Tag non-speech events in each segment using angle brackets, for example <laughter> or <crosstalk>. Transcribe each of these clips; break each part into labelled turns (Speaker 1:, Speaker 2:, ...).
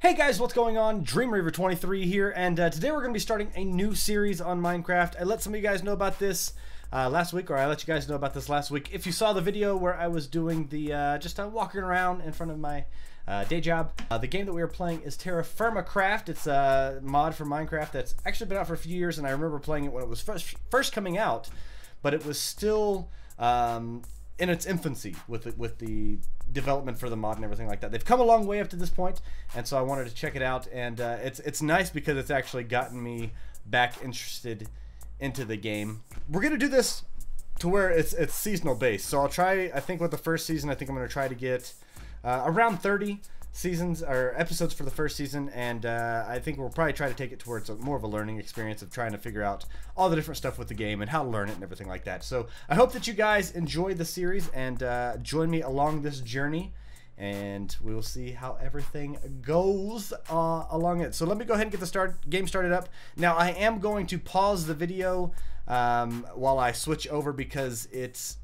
Speaker 1: Hey guys, what's going on? DreamReaver23 here, and uh, today we're going to be starting a new series on Minecraft. I let some of you guys know about this uh, last week, or I let you guys know about this last week. If you saw the video where I was doing the, uh, just uh, walking around in front of my uh, day job, uh, the game that we were playing is Terra Firma Craft. It's a mod for Minecraft that's actually been out for a few years, and I remember playing it when it was first, first coming out, but it was still um, in its infancy with the, with the development for the mod and everything like that. They've come a long way up to this point, and so I wanted to check it out. And uh, it's it's nice because it's actually gotten me back interested into the game. We're gonna do this to where it's it's seasonal based. So I'll try. I think with the first season, I think I'm gonna try to get uh, around 30 seasons or episodes for the first season, and uh, I think we'll probably try to take it towards a, more of a learning experience of trying to figure out all the different stuff with the game and how to learn it and everything like that. So I hope that you guys enjoy the series and uh, join me along this journey. And we will see how everything goes uh, along it. So let me go ahead and get the start game started up. Now I am going to pause the video um, while I switch over because it's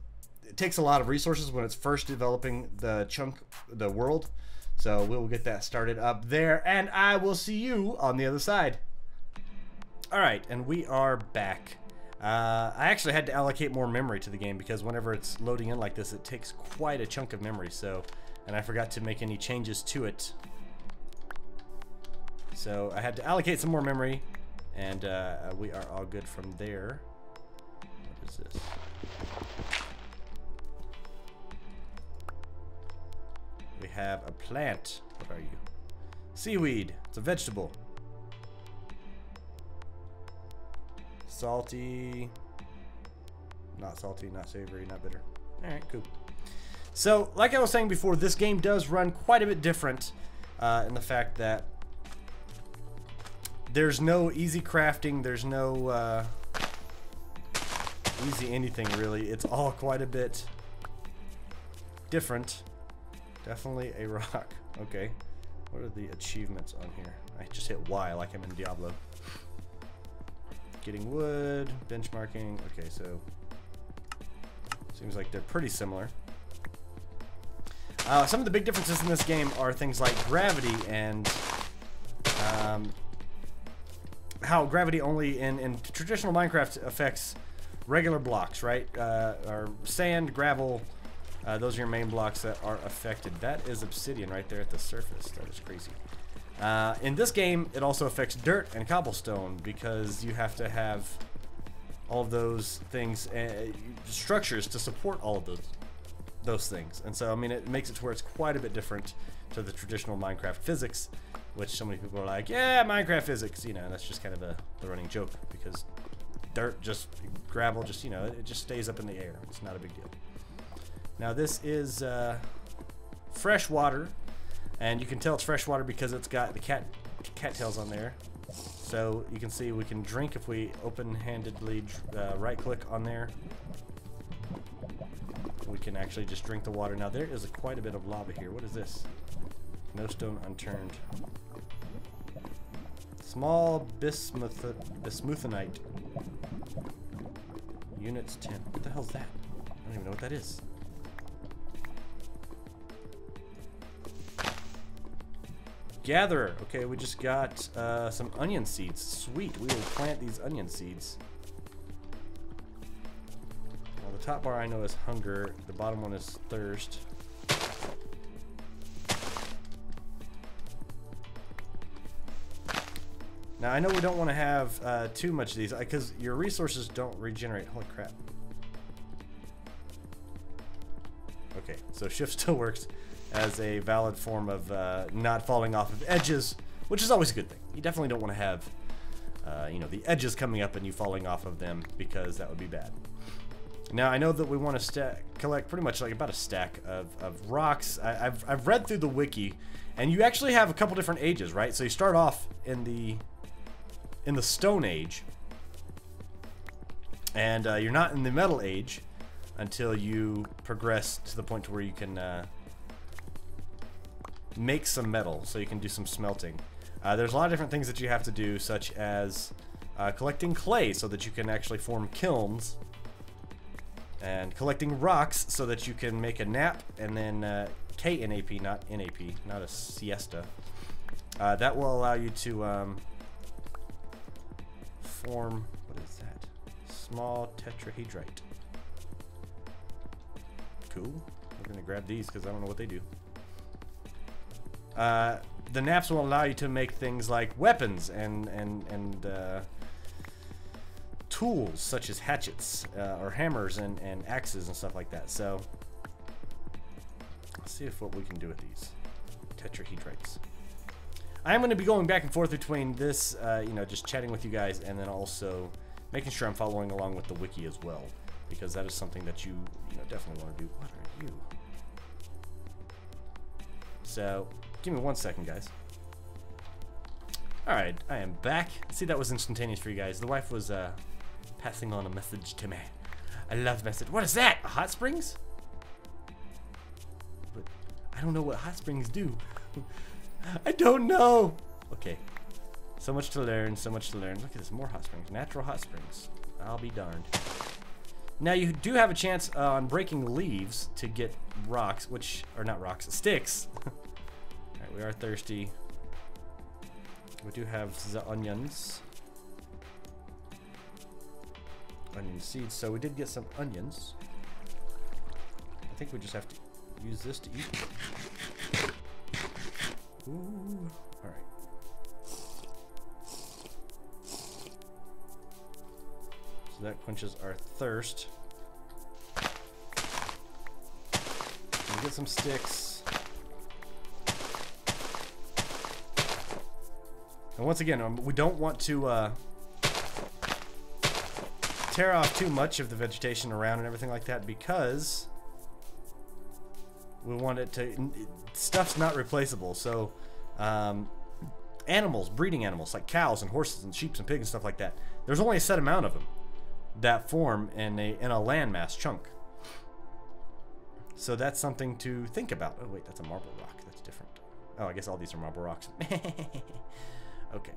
Speaker 1: it takes a lot of resources when it's first developing the chunk the world. So we'll get that started up there, and I will see you on the other side. All right, and we are back. Uh, I actually had to allocate more memory to the game because whenever it's loading in like this, it takes quite a chunk of memory. So, and I forgot to make any changes to it. So I had to allocate some more memory, and uh, we are all good from there. What is this? Have a plant. What are you? Seaweed. It's a vegetable. Salty. Not salty, not savory, not bitter. Alright, cool. So, like I was saying before, this game does run quite a bit different uh, in the fact that there's no easy crafting, there's no uh, easy anything really. It's all quite a bit different. Definitely a rock. <laughs> Okay. What are the achievements on here? I just hit Y like I'm in Diablo. Getting wood, benchmarking. Okay, so seems like they're pretty similar. Uh, some of the big differences in this game are things like gravity and um, how gravity only in, in traditional Minecraft affects regular blocks, right? Uh, or sand, gravel, uh, those are your main blocks that are affected. That is obsidian right there at the surface. That is crazy. Uh, in this game, it also affects dirt and cobblestone because you have to have all of those things, uh, structures to support all of those those things. And so, I mean, it makes it to where it's quite a bit different to the traditional Minecraft physics, which so many people are like, yeah, Minecraft physics, you know, that's just kind of a, the running joke because dirt, just gravel, just, you know, it just stays up in the air. It's not a big deal. Now this is uh, fresh water, and you can tell it's fresh water because it's got the cat cattails on there. So you can see we can drink if we open-handedly uh, right-click on there. We can actually just drink the water. Now there is a, quite a bit of lava here. What is this? No stone unturned. Small bismuth bismuthinite. Units 10. What the hell's that? I don't even know what that is. Gatherer. Okay, we just got uh, some onion seeds. Sweet. We will plant these onion seeds. Well, the top bar I know is hunger. The bottom one is thirst. Now, I know we don't want to have uh, too much of these because your resources don't regenerate. Holy crap. Okay, so shift still works as a valid form of uh, not falling off of edges, which is always a good thing. You definitely don't want to have, uh, you know, the edges coming up and you falling off of them because that would be bad. Now, I know that we want to stack, collect pretty much like about a stack of, of rocks. I, have I've read through the wiki, and you actually have a couple different ages, right? So you start off in the in the Stone Age, and uh, you're not in the Metal Age until you progress to the point to where you can uh, make some metal, so you can do some smelting. Uh, there's a lot of different things that you have to do, such as uh, collecting clay so that you can actually form kilns, and collecting rocks so that you can make a knap, and then uh, KNAP, not NAP, not a siesta. Uh, that will allow you to um, form, what is that? Small tetrahedrite. Cool. We're going to grab these because I don't know what they do. Uh, the knaps will allow you to make things like weapons and, and, and uh, tools such as hatchets uh, or hammers and, and axes and stuff like that. So let's see if what we can do with these tetrahedrites. I'm going to be going back and forth between this, uh, you know, just chatting with you guys, and then also making sure I'm following along with the wiki as well, because that is something that you, you know, definitely want to do. What are you? So, give me one second, guys. All right, I am back. See, that was instantaneous for you guys. The wife was uh, passing on a message to me. I love message. What is that? Hot springs? But I don't know what hot springs do. <laughs> I don't know. Okay. So much to learn, so much to learn. Look at this, more hot springs. Natural hot springs. I'll be darned. Now you do have a chance uh, on breaking leaves to get rocks, which are not rocks, sticks. <laughs> We are thirsty. We do have the onions. Onion seeds, so we did get some onions. I think we just have to use this to eat. Ooh. Alright. So that quenches our thirst. Get some sticks. And once again, um, we don't want to uh, tear off too much of the vegetation around and everything like that because we want it to stuff's not replaceable. So um, animals breeding animals like cows and horses and sheep and pigs and stuff like that there's only a set amount of them that form in a in a landmass chunk. So that's something to think about. Oh wait that's a marble rock. That's different. Oh i guess all these are marble rocks <laughs> okay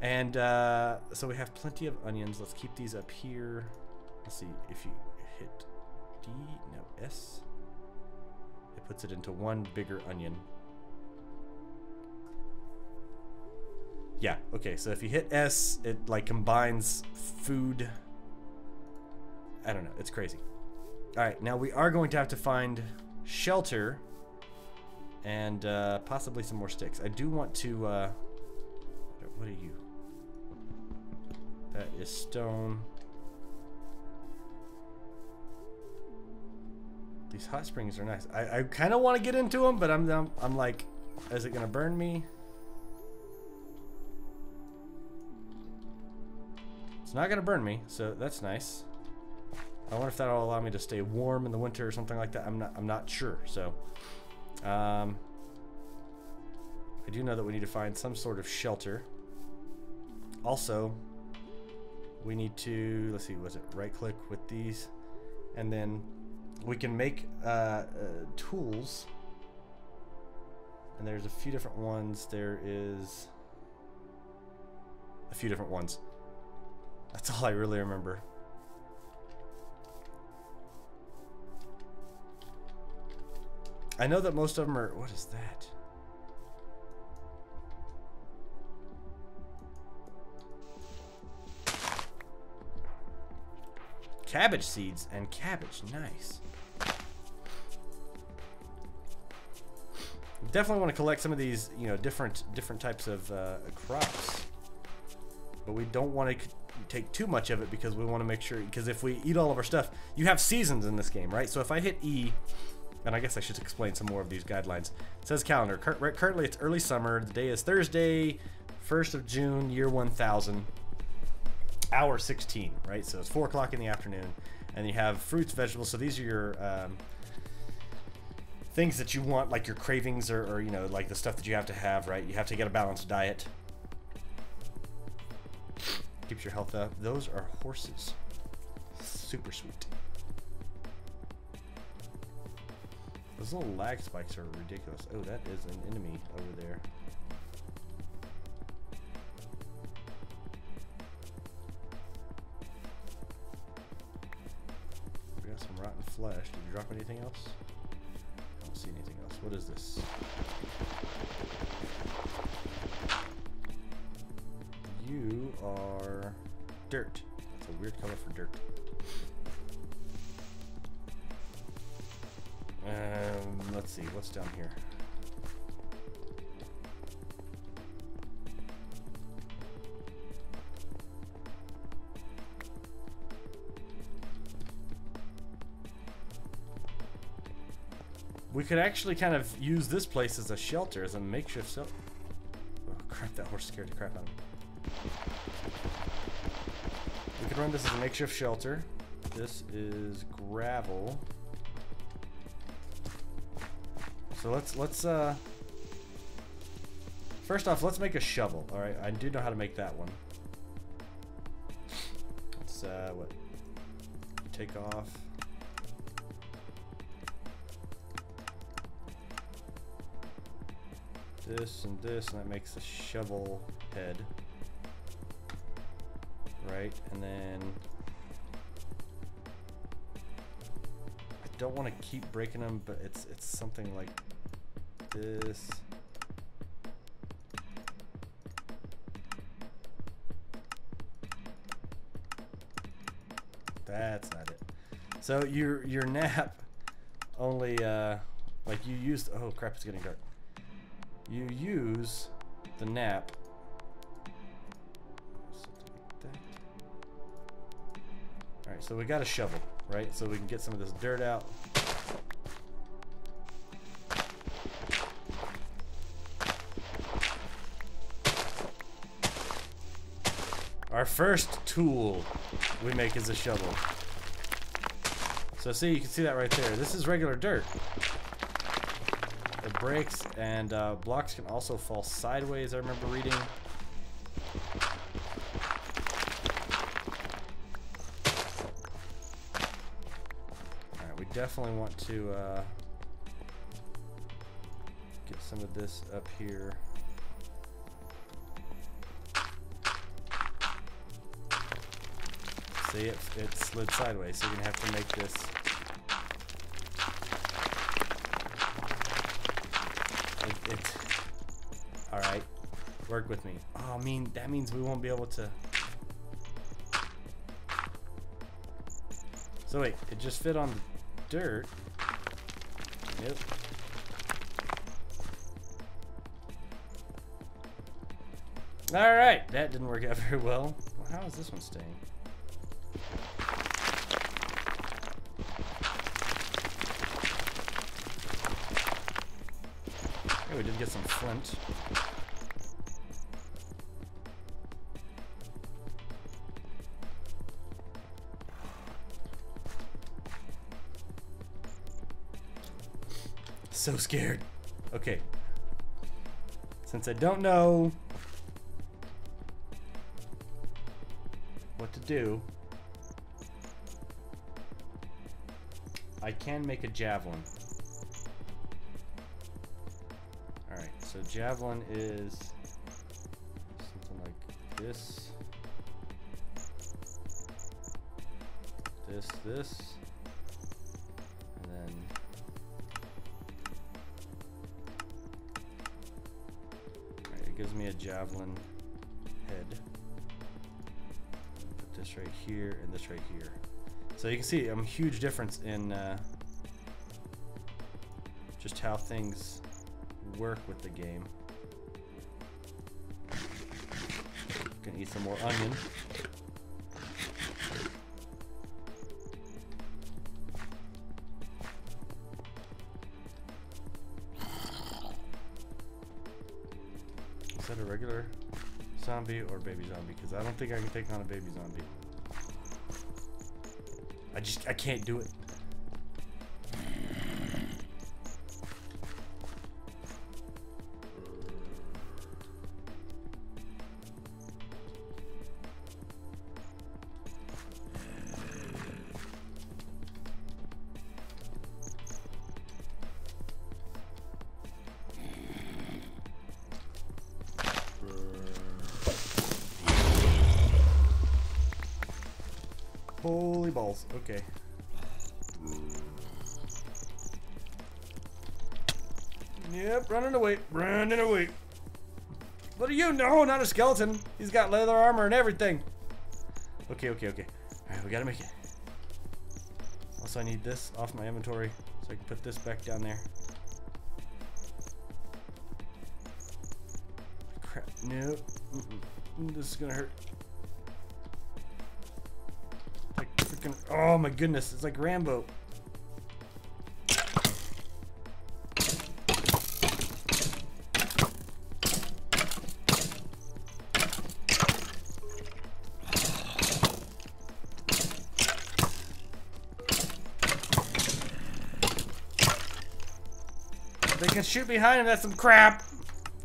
Speaker 1: and uh, so we have plenty of onions let's keep these up here let's see if you hit d no s it puts it into one bigger onion. Yeah, okay, so if you hit S, it like combines food. I don't know, it's crazy. Alright, now we are going to have to find shelter and uh, possibly some more sticks. I do want to, uh, what are you? That is stone. These hot springs are nice. I, I kind of want to get into them, but I'm, I'm, I'm like, is it going to burn me? It's not going to burn me, so that's nice. I wonder if that'll allow me to stay warm in the winter or something like that. I'm not, I'm not sure. So, um, I do know that we need to find some sort of shelter. Also, we need to, let's see, was it right click with these? And then we can make uh, uh, tools. And there's a few different ones. There is a few different ones. That's <laughs> all I really remember. I know that most of them are what is that cabbage seeds and cabbage nice Definitely want to collect some of these, you know, different different types of uh, crops. But we don't want to take too much of it because we want to make sure, because if we eat all of our stuff, you have seasons in this game, right? So if I hit E, and I guess I should explain some more of these guidelines. It says calendar. Cur currently it's early summer. The day is Thursday, 1st of June, year 1000, hour 16, right? So it's 4 o'clock in the afternoon. And you have fruits, vegetables. So these are your... Um, things that you want, like your cravings or, or, you know, like the stuff that you have to have, right? You have to get a balanced diet. Keeps your health up. Those are horses. Super sweet. Those little lag spikes are ridiculous. Oh, that is an enemy over there. Did you drop anything else? I don't see anything else. What is this? You are dirt. It's a weird color for dirt. Um, let's see, what's down here? We could actually kind of use this place as a shelter, as a makeshift shelter. Oh crap, that horse scared the crap out of me. We could run this as a makeshift shelter. This is gravel. So let's let's uh First off, let's make a shovel. All right, I do know how to make that one. Let's uh what? Take off. This and this, and that makes a shovel head. Right, and then I don't want to keep breaking them, but it's it's something like this. That's not it. So your your knap only uh like you used oh crap it's getting dark. You use the knap Alright, so we got a shovel, right? So we can get some of this dirt out. Our first tool we make is a shovel. So see, you can see that right there. This is regular dirt. It breaks, and uh, blocks can also fall sideways, I remember reading. Alright, we definitely want to uh, get some of this up here. See, it, it slid sideways, so you're going to have to make this. It, it, Alright, work with me. Oh, I mean, that means we won't be able to... So wait, it just fit on the dirt. Nope. Alright, that didn't work out <laughs> very well. well. How is this one staying? Flint. So scared. Okay. Since I don't know what to do, I can make a javelin. So javelin is something like this. This, this. And then Alright, it gives me a javelin head. Put this right here and this right here. So you can see a huge difference in uh, just how things work with the game. Gonna eat some more onion. Is that a regular zombie or baby zombie? Because I don't think I can take on a baby zombie. I just, I can't do it. Holy balls. Okay. Yep, running away. Running away. What are you? No, not a skeleton. He's got leather armor and everything. Okay, okay, okay. Alright, we gotta make it. Also, I need this off my inventory so I can put this back down there. Crap. No. Mm -mm. This is gonna hurt. Freaking. Oh my goodness. It's like Rambo. They can shoot behind him, that's some crap!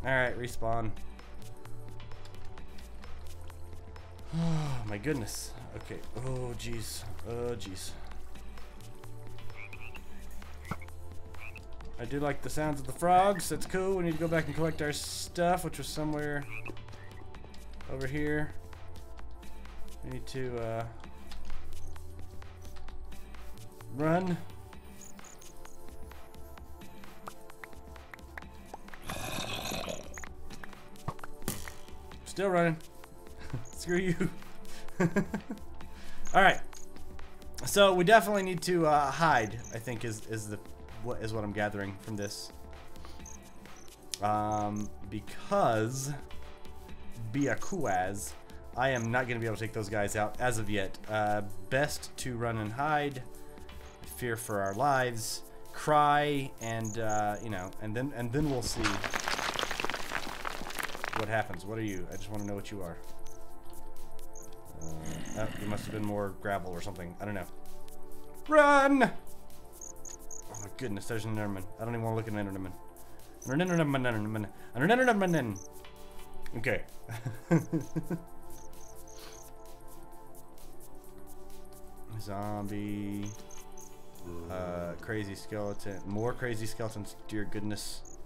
Speaker 1: Alright, respawn. <sighs> Oh my goodness. Okay. Oh jeez. Oh jeez. I do like the sounds of the frogs. That's cool. We need to go back and collect our stuff, which was somewhere over here. We need to uh, run. Still running. <laughs> Screw you. <laughs> All right. So we definitely need to uh, hide. I think is is the what is what I'm gathering from this. Um, because Biakuaz, I am not going to be able to take those guys out as of yet. Uh, best to run and hide, fear for our lives, cry, and uh, you know, and then and then we'll see what happens. What are you? I just want to know what you are. Oh, there must have been more gravel or something. I don't know. Run! Oh my goodness, there's an Enderman. I don't even want to look at an Enderman. An Enderman. An Enderman. Okay. <laughs> Zombie. Uh, crazy skeleton. More crazy skeletons. Dear goodness.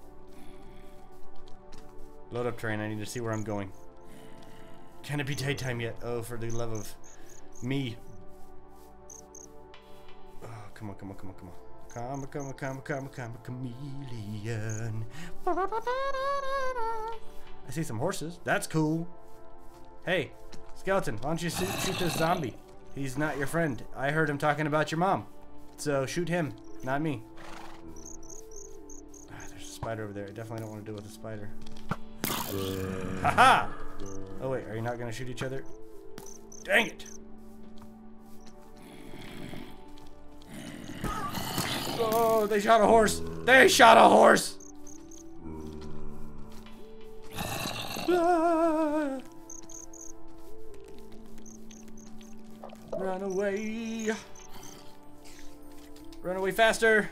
Speaker 1: Load up train. I need to see where I'm going. Can it be daytime yet? Oh, for the love of me. Oh, come on, come on, come on, come on. Come, come, come, come, come, chameleon. I see some horses. That's cool. Hey, skeleton, why don't you shoot, shoot this zombie? He's not your friend. I heard him talking about your mom. So shoot him, not me. Ah, there's a spider over there. I definitely don't want to deal with a spider. Haha! Oh wait, are you not gonna shoot each other? Dang it! Oh, they shot a horse! They shot a horse! Ah. Run away! Run away faster!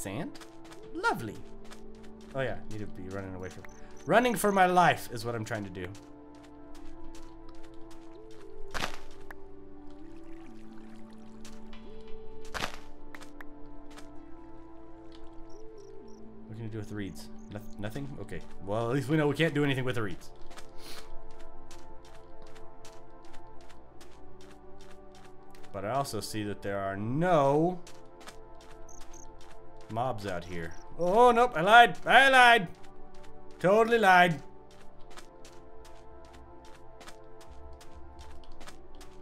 Speaker 1: Sand? Lovely. Oh yeah, need to be running away from. Running for my life is what I'm trying to do. What can you do with the reeds? No nothing? Okay. Well, at least we know we can't do anything with the reeds. But I also see that there are no mobs out here. Oh, nope, I lied. I lied. Totally lied.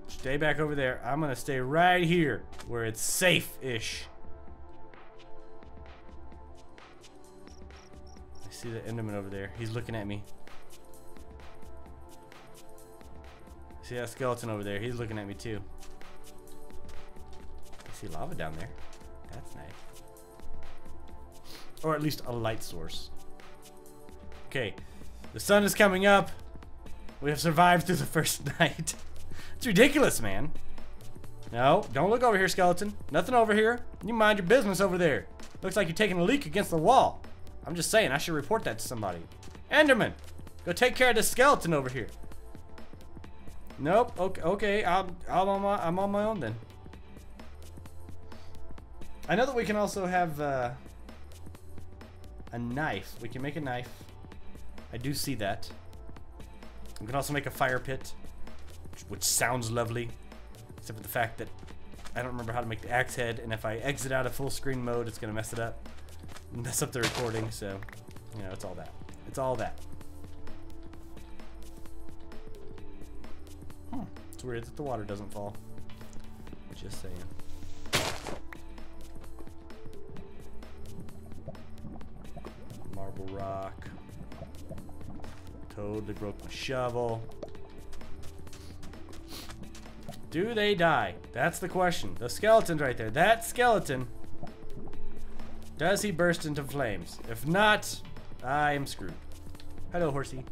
Speaker 1: Stay back over there. I'm gonna stay right here where it's safe-ish. I see the Enderman over there. He's looking at me. See that skeleton over there? He's looking at me too. I see lava down there. That's nice. Or at least a light source. Okay. The sun is coming up. We have survived through the first <laughs> night. it's ridiculous, man. No, don't look over here, skeleton. Nothing over here. You mind your business over there. Looks like you're taking a leak against the wall. I'm just saying, I should report that to somebody. Enderman, go take care of this skeleton over here. Nope. Okay. Okay. I'm. I'm on my. I'm on my own then. I know that we can also have uh, a knife. We can make a knife. I do see that. We can also make a fire pit, which sounds lovely. Except for the fact that I don't remember how to make the axe head, and if I exit out of full screen mode, it's going to mess it up. <laughs> Mess up the recording, so, you know, it's all that. It's all that. Hmm. It's weird that the water doesn't fall. Just saying. Rock. Totally broke my shovel. Do they die? That's the question. The skeleton's right there. That skeleton. Does he burst into flames? If not, I am screwed. Hello, horsey.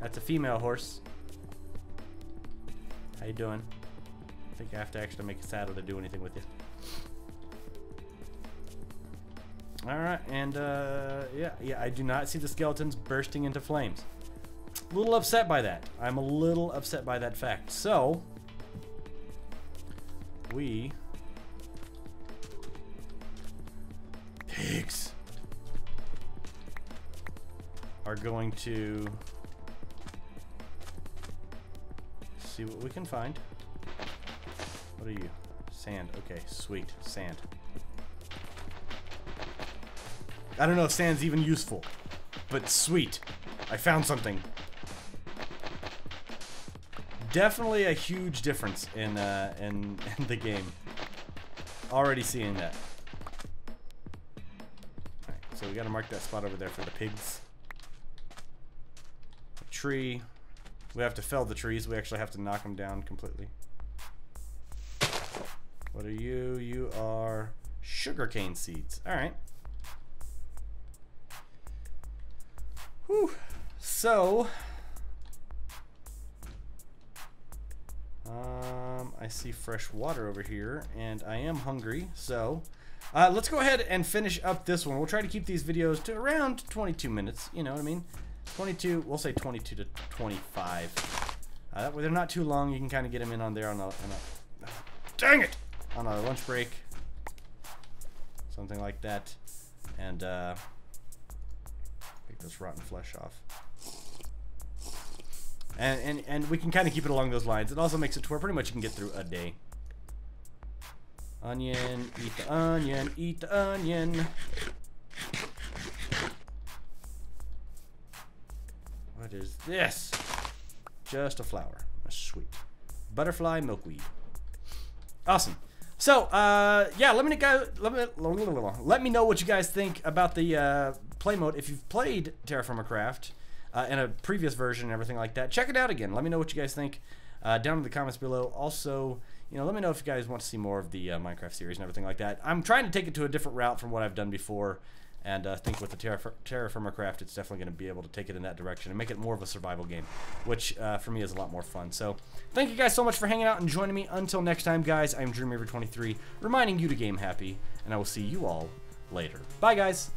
Speaker 1: That's a female horse. How you doing? I think I have to actually make a saddle to do anything with you. Alright, and uh, yeah, yeah, I do not see the skeletons bursting into flames. A little upset by that. I'm a little upset by that fact. So, we... Pigs! Are going to see what we can find. What are you? Sand. Okay, sweet. Sand. I don't know if sand's even useful, but sweet. I found something. Definitely a huge difference in, uh, in, <laughs> in the game. Already seeing that. Alright, so we gotta mark that spot over there for the pigs. A tree. We have to fell the trees. We actually have to knock them down completely. What are you? You are sugarcane seeds. Alright. So, um, I see fresh water over here, and I am hungry, so uh, let's go ahead and finish up this one. We'll try to keep these videos to around 22 minutes, you know what I mean? 22, we'll say 22 to 25. Uh, that way they're not too long, you can kind of get them in on there on a, on a, dang it, on a lunch break, something like that, and uh, take this rotten flesh off. And, and, and we can kind of keep it along those lines. It also makes it to where pretty much you can get through a day. Onion, eat the onion, eat the onion. What is this? Just a flower. Sweet. Butterfly milkweed. Awesome. So, uh, yeah, let me go. Let me let me know what you guys think about the uh, play mode. If you've played TerraFirmaCraft, uh, in a previous version and everything like that. Check it out again. Let me know what you guys think uh, down in the comments below. Also, you know, let me know if you guys want to see more of the uh, Minecraft series and everything like that. I'm trying to take it to a different route from what I've done before. And I uh, think with the Terraf TerraFirmaCraft, it's definitely going to be able to take it in that direction and make it more of a survival game, which uh, for me is a lot more fun. So thank you guys so much for hanging out and joining me. Until next time, guys, I'm DreamReaver23, reminding you to game happy, and I will see you all later. Bye, guys.